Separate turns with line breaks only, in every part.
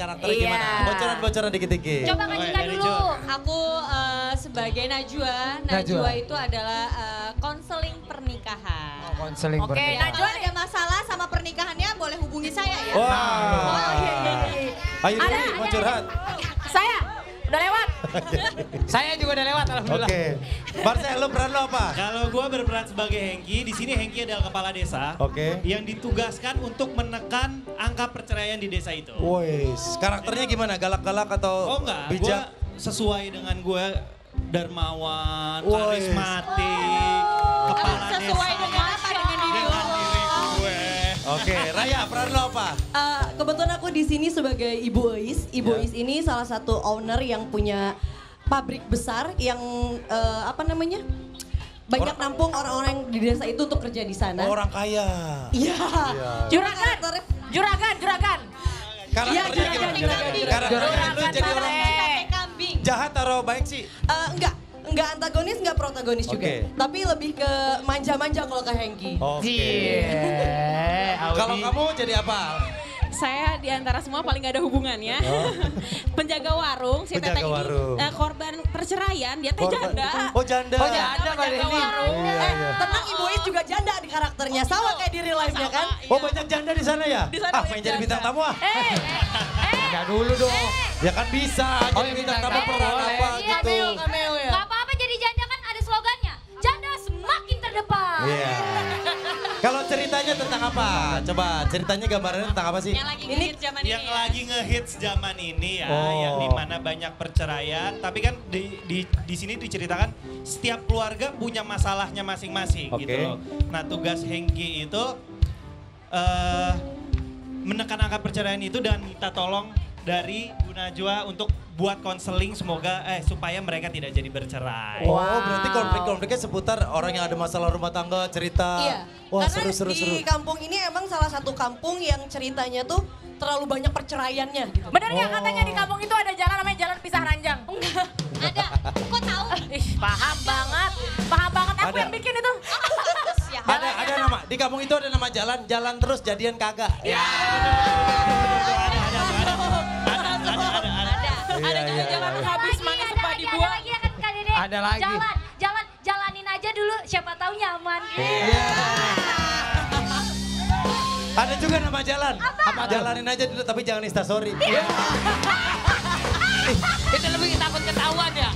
karakternya
Iya.
gimana? Bocoran-bocoran dikit-dikit.
Coba Kak
Oke,
Cika
dari
dulu.
Aku eh, sebagai Najwa,
Najwa.
Najwa itu adalah eh, konseling pernikahan.
Oh, konseling
Oke,
pernikahan.
Ya,
Najwa
ada masalah sama pernikahannya boleh hubungi saya ya.
Wah.
Oh, iya, iya, iya.
Ayo
Ada,
Dewi, mau
ada,
curhat.
Saya udah lewat.
Saya juga udah lewat alhamdulillah.
Oke. Marcel, lo peran lo apa?
Kalau gue berperan sebagai Hengki, di sini Hengki adalah kepala desa
Oke.
yang ditugaskan untuk menekan angka perceraian di desa itu.
Wes, karakternya gimana? Galak-galak atau
Oh enggak, gue
bijak?
sesuai dengan gue dermawan,
Woi.
karismatik, kepala
Sesuai
desa.
dengan apa dengan diri
dengan
lo?
diri gue.
Oke, Raya, peran lo apa?
Eh, kebetulan aku di sini sebagai Ibu Ois. Ibu
Ya.
Ois ini salah satu owner yang punya pabrik besar yang eh, apa namanya? Banyak
Orang-
nampung orang-orang di desa itu untuk kerja di sana.
Orang kaya.
Iya.
Juragan, juragan, juragan.
Iya, juragan, juragan, juragan.
Jadi orang
kambing.
jahat atau baik sih?
Eh, enggak, enggak antagonis, enggak protagonis juga.
Oke.
Tapi lebih ke manja-manja kalau ke Hengki.
Oke.
Cie,
Kalau
Audi.
kamu jadi apa?
Saya di antara semua paling gak ada hubungannya. Penjaga warung, si
Oh. Penjaga
Teta ini
warung.
eh, korban perceraian, dia teh janda.
Oh janda.
Oh janda
Penjaga
Deni.
warung.
Iya,
Eh,
iya.
tenang Ibu Ois juga janda di karakternya. Sama kayak di real life-nya kan?
Oh banyak janda di sana ya?
Di sana
ah, pengen jadi
janda.
bintang tamu ah?
Eh,
Enggak dulu dong.
Ya kan bisa,
Oh,
jadi bintang tamu peran apa
Iya,
gitu.
cameo,
Cameo ya.
Ceritanya tentang apa? Coba ceritanya gambarannya tentang apa sih?
Yang lagi ngehit zaman ini
Yang
ya.
lagi ngehits zaman ini ya,
Oh.
yang di mana banyak perceraian. Tapi kan di, di, di sini diceritakan setiap keluarga punya masalahnya masing-masing
Oke.
gitu loh. Nah tugas Hengki itu eh menekan angka perceraian itu dan minta tolong dari Bu Najwa untuk buat konseling semoga eh supaya mereka tidak jadi bercerai.
Oh, berarti konflik-konfliknya seputar orang yang ada masalah rumah tangga, cerita.
Iya.
Wah,
Karena
seru seru
di
seru.
kampung ini emang salah satu kampung yang ceritanya tuh terlalu banyak perceraiannya gitu.
bener nggak
Oh.
katanya di kampung itu ada jalan namanya jalan pisah ranjang?
Ada. Kok tahu?
Ih, paham banget. Paham banget aku
Ada.
yang bikin itu.
Ya.
Ada ada nama di kampung itu ada nama jalan, jalan terus jadian kagak.
Ya. Ada, Ada
lagi. Jalan, jalan, jalanin aja dulu. Siapa tahu nyaman.
Iya. Ada juga nama jalan.
Apa tuh?
Jalanin aja dulu tapi jangan instastory.
Iya. Itu lebih takut ketahuan ya.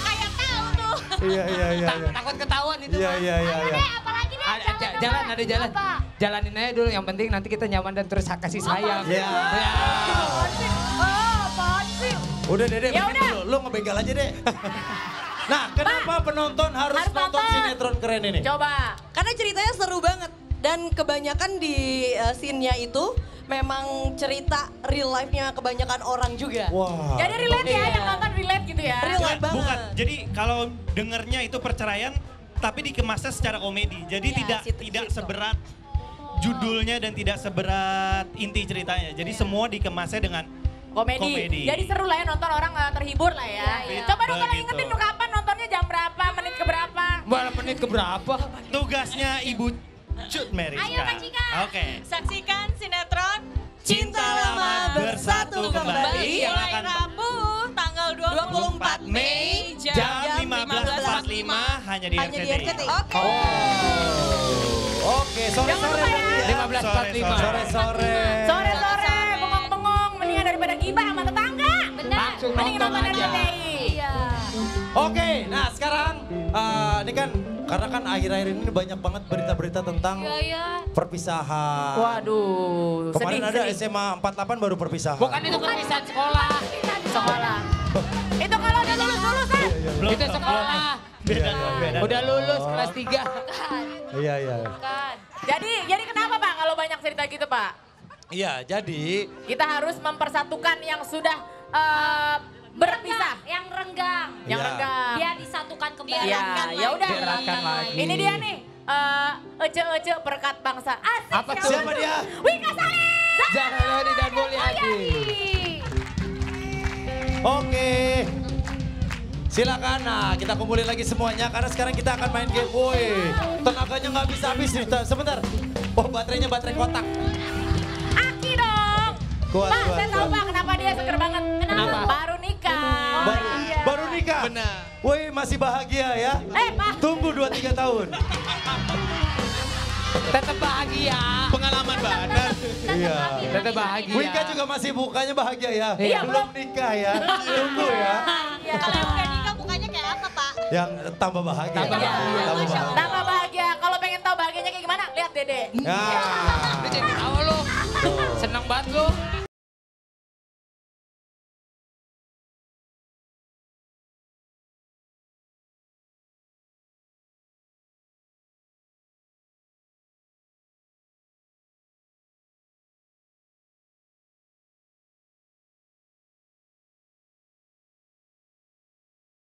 Kayak tahu tuh.
Iya iya iya.
Tak- Takut ketahuan itu.
Iya iya iya. Iya.
apalagi deh.
Ada,
jalan
ja-
apa?
jalan ada jalan.
Apa?
Jalanin aja dulu yang penting nanti kita nyaman dan terus kasih sayang.
Iya.
Apaan sih?
Udah Dede,
Ya udah.
dulu. Lu ngebegal aja deh. nah, kenapa penonton harus,
harus
nonton
nonton.
sinetron keren ini?
Coba.
Karena ceritanya seru banget dan kebanyakan di uh, scene-nya itu memang cerita real life-nya kebanyakan orang juga.
Wah.
Jadi relate ya,
Iya.
yang nonton relate gitu ya.
Real
Bukan,
life banget.
bukan. Jadi kalau dengernya itu perceraian, tapi dikemasnya secara komedi. Jadi
Iya,
tidak
situ-
tidak
situ.
seberat judulnya dan tidak seberat inti ceritanya. Jadi semua dikemasnya dengan
Komedi.
Komedi.
Jadi seru lah ya nonton orang eh, terhibur lah ya.
Iya, iya.
Coba dong kalau ingetin tuh kapan nontonnya jam berapa, menit ke berapa.
Berapa menit ke berapa?
tugasnya Ibu Cut Meriska.
Ayo, Kak Cika.
Oke.
Saksikan sinetron
Cinta Lama Bersatu Kembali yang
mulai
akan
Rabu tanggal 24 Mei jam,
jam 15.45 hanya di
Hanya di
RCTI.
RCTI.
Oke.
Oke, sore-sore berarti ya.
15.45.
Sore-sore.
Sore-sore, Mending
nonton
nonton
aja.
RCTI.
Iya.
Oke, nah sekarang eh, ini kan karena kan akhir-akhir ini banyak banget berita-berita tentang
Iya, iya.
perpisahan.
Waduh,
Kemarin
sedih,
ada
sedih.
SMA 48 baru perpisahan.
Bukan itu perpisahan sekolah.
sekolah. Itu kalau udah lulus lulusan.
Belum,
Itu sekolah.
Beda,
Iya, iya,
beda.
Udah lulus kelas 3.
Bukan.
Iya, iya.
Bukan.
Jadi, jadi kenapa Pak kalau banyak cerita gitu Pak?
Iya, jadi
Kita harus mempersatukan yang sudah eh,
disatukan kembali.
Iya, ya udah.
Lagi.
Ini dia nih. eh ece-ece perkat bangsa. Asik.
Apa
ya.
tuh?
siapa dia?
Wika Salih.
Zahra dan Mulyadi.
Oke. Silakan, nah kita kumpulin lagi semuanya karena sekarang kita akan main game. Woi, tenaganya nggak bisa habis nih. Ta- Sebentar. Oh baterainya baterai kotak.
Aki dong.
Kuat,
Pak,
kuat,
saya tahu. Pak kenapa dia seger banget.
Kenapa?
Baru nikah.
Baru,
Iya.
baru nikah?
Benar.
Woi masih bahagia ya?
Eh, Pak.
Tunggu 2-3 tahun.
Tetap bahagia.
Pengalaman banget.
Iya.
Tetap bahagia.
Wika juga masih mukanya bahagia ya?
Iya,
Belum nikah ya? Tunggu ya.
Iya.
Kalau yang udah nikah mukanya kayak apa, Pak?
Yang tambah bahagia.
Tambah bahagia.
Tambah bahagia.
Tambah bahagia. Kalau pengen tahu bahagianya kayak gimana, lihat Dede.
Ya.
Dia jadi tahu lu. Senang banget lu.